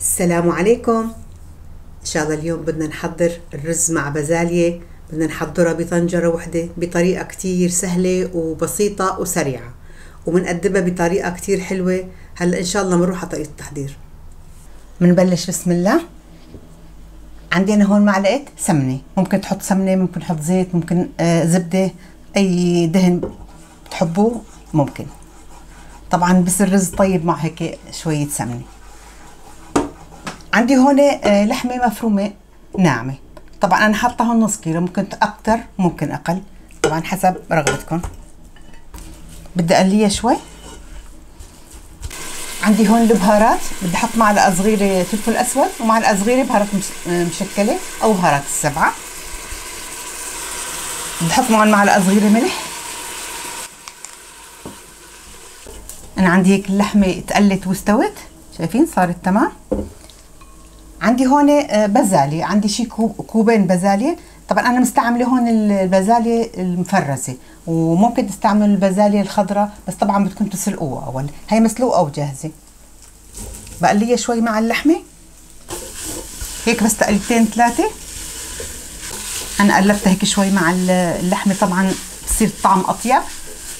السلام عليكم. إن شاء الله اليوم بدنا نحضر الرز مع بازالية بدنا نحضرها بطنجرة وحدة بطريقة كتير سهلة وبسيطة وسريعة وبنقدمها بطريقة كتير حلوة. هلأ إن شاء الله بنروح على طريقة التحضير. بنبلش بسم الله. عندي أنا هون معلقة سمنة. ممكن تحط سمنة ممكن تحط زيت ممكن آه زبدة أي دهن بتحبوه ممكن. طبعا بس الرز طيب مع هيك شوية سمنة. عندي هون آه لحمة مفرومة ناعمة. طبعا أنا حاطة هون نص كيلو ممكن أكثر ممكن أقل. طبعا حسب رغبتكم. بدي أقليها شوي. عندي هون البهارات بدي أحط معلقه صغيره فلفل أسود ومعلقه صغيره بهارات مشكلة أو بهارات السبعة. بدي أحط معهم معلقه صغيره ملح. أنا عندي هيك اللحمه تقلت واستوت. شايفين؟ صارت تمام. عندي هون بزاليه عندي شي كوب كوبين بزاليه طبعا أنا مستعملة هون البزاليه المفرزة وممكن تستعملوا البزاليه الخضراء بس طبعا بدكم تسلقوها أول. هي مسلوقة وجاهزه بقليها شوي مع اللحمة. هيك بس تقليتين ثلاثة. أنا قلبتها هيك شوي مع اللحمة طبعا بصير الطعم أطيب.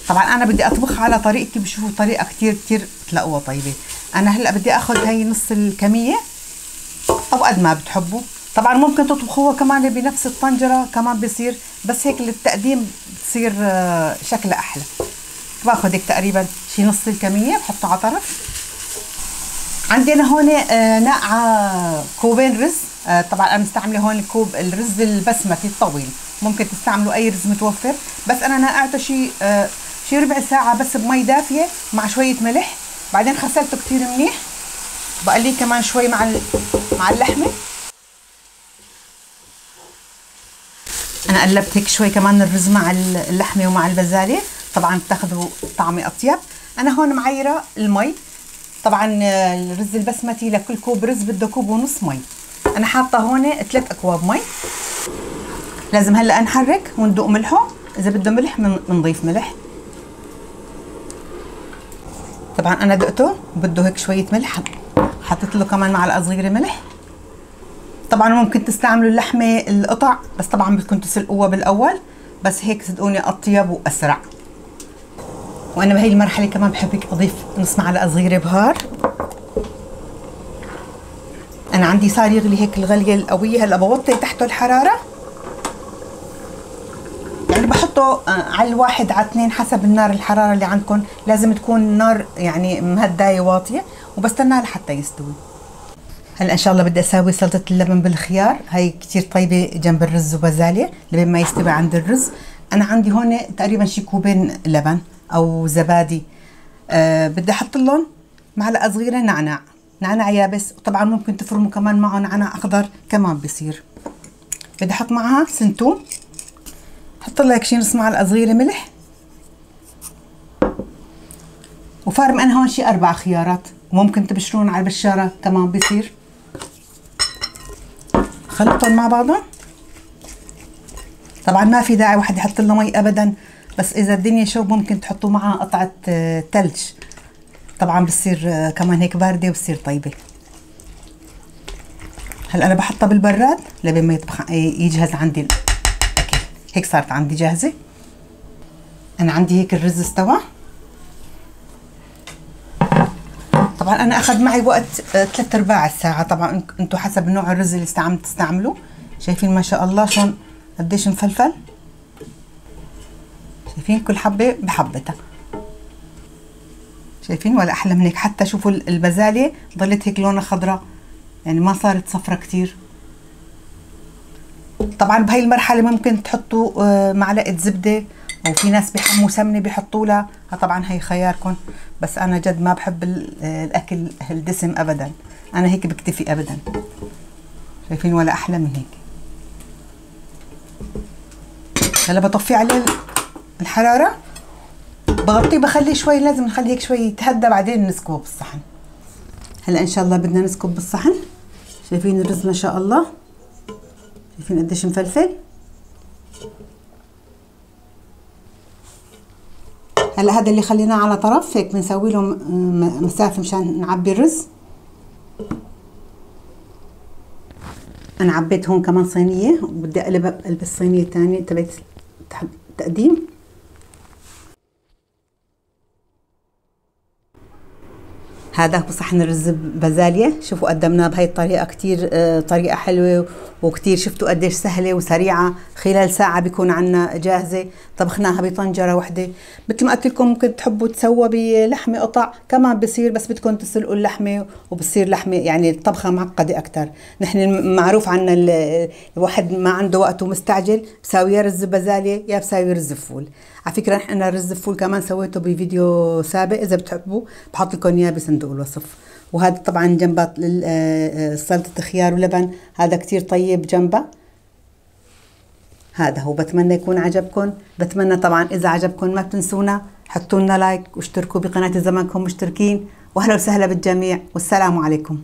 طبعا أنا بدي أطبخها على طريقتي بشوفوا طريقة كتير كتير تلاقوها طيبة. أنا هلأ بدي آخذ هي نص الكمية. أو قد ما بتحبوا طبعا ممكن تطبخوها كمان بنفس الطنجرة كمان بصير بس هيك للتقديم بتصير شكلها أحلى. باخذ هيك تقريبا شي نص الكمية بحطه على طرف. عندي أنا هون نقعة كوبين رز. طبعا أنا مستعملة هون الكوب الرز البسمتي الطويل. ممكن تستعملوا أي رز متوفر. بس أنا نقعته شي شي ربع ساعة بس بمي دافية مع شوية ملح. بعدين غسلته كثير منيح. بقليه كمان شوي مع مع اللحمة. أنا قلبت هيك شوي كمان الرز مع اللحمة ومع البزاليه طبعا بتاخذوا طعمة أطيب. أنا هون معيرة المي. طبعا الرز البسمتي لكل كوب رز بده كوب ونص مي. أنا حاطة هون ثلاث أكواب مي. لازم هلأ نحرك وندوق ملحه. إذا بده ملح بنضيف ملح. طبعا أنا دقته بده هيك شوية ملح. حطيت له كمان معلقة صغيرة ملح. طبعا ممكن تستعملوا اللحمة القطع بس طبعا بدكم تسلقوها بالأول. بس هيك صدقوني أطيب وأسرع. وأنا بهي المرحلة كمان بحب أضيف نص معلقة صغيرة بهار. أنا عندي صار يغلي هيك الغلية القوية هلا بوطي تحته الحرارة. يعني بحطه على الواحد على اثنين حسب النار الحرارة اللي عندكم. لازم تكون النار يعني مهداية واطية. وبستناه لحتى يستوي. هلا إن شاء الله بدي أسوي سلطة اللبن بالخيار؟ هي كتير طيبة جنب الرز وبازاليا لبين ما يستوي عند الرز. أنا عندي هون تقريبا شي كوبين لبن أو زبادي. أه بدي أحط لهم معلقة صغيرة نعناع. نعناع يابس. وطبعا ممكن تفرموا كمان معه نعناع أخضر كمان بصير بدي أحط معها سنتوم. حط لها هيك شي نص معلقة صغيرة ملح. وفارم أنا هون شي أربع خيارات. وممكن تبشرون على البشارة. كمان بصير خلطهم مع بعضهم. طبعا ما في داعي واحد يحط له مي ابدا بس إذا الدنيا شو ممكن تحطوا معها قطعة ثلج طبعا بتصير كمان هيك باردة وبتصير طيبة. هلأ أنا بحطها بالبراد لبين ما يطبخ يجهز عندي. الاكل هيك صارت عندي جاهزة. أنا عندي هيك الرز استوى. طبعا أنا أخذ معي وقت ثلاث أرباع الساعة. طبعا أنتم حسب نوع الرز اللي استعملت تستعملوا شايفين ما شاء الله شلون قديش مفلفل؟ شايفين كل حبة بحبتها. شايفين ولا أحلى من هيك؟ حتى شوفوا البزاليه ضلت هيك لونها خضراء. يعني ما صارت صفرة كتير. طبعا بهي المرحلة ممكن تحطوا معلقة زبدة. أو في ناس بيحموا سمنه بيحطوا لها. طبعا هي خياركم بس أنا جد ما بحب الأكل الدسم ابدا. أنا هيك بكتفي ابدا. شايفين ولا أحلى من هيك. هلا بطفي عليه الحرارة؟ بغطيه بخليه شوي لازم نخليه هيك شوي يتهدى بعدين نسكبه بالصحن. هلا إن شاء الله بدنا نسكب بالصحن. شايفين الرز ما شاء الله. شايفين قديش مفلفل؟ هلا هذا اللي خليناه على طرف هيك بنسوي له مسافه مشان نعبي الرز. أنا عبيت هون كمان صينية وبدي اقلب الصينيه صينية تبعت تقديم. هذا هو صحن الرز بازاليا. شوفوا قدمناه بهي الطريقة كتير آه، طريقة حلوة وكتير شفتوا قديش سهلة وسريعة. خلال ساعة بيكون عنا جاهزة. طبخناها بطنجرة وحدة. مثل ما قلت لكم ممكن تحبوا تسوى بلحمة قطع. كمان بصير بس بدكم تسلقوا اللحمة وبصير لحمة يعني الطبخة معقدة أكثر نحن معروف عنا الواحد ما عنده وقت ومستعجل. بساوي رز بازاليا يا بساوي رز فول. على فكرة نحن رز الفول كمان سويته بفيديو سابق إذا بتحبوا بحط لكم إياه بصندوق الوصف. وهذا طبعا جنبها آه، آه، سلطه خيار ولبن هذا كتير طيب جنبها هذا هو بتمنى يكون عجبكم. بتمنى طبعا إذا عجبكم ما تنسونا حطوا لنا لايك واشتركوا بقناة زمانكم مشتركين. واهلا وسهلا بالجميع والسلام عليكم.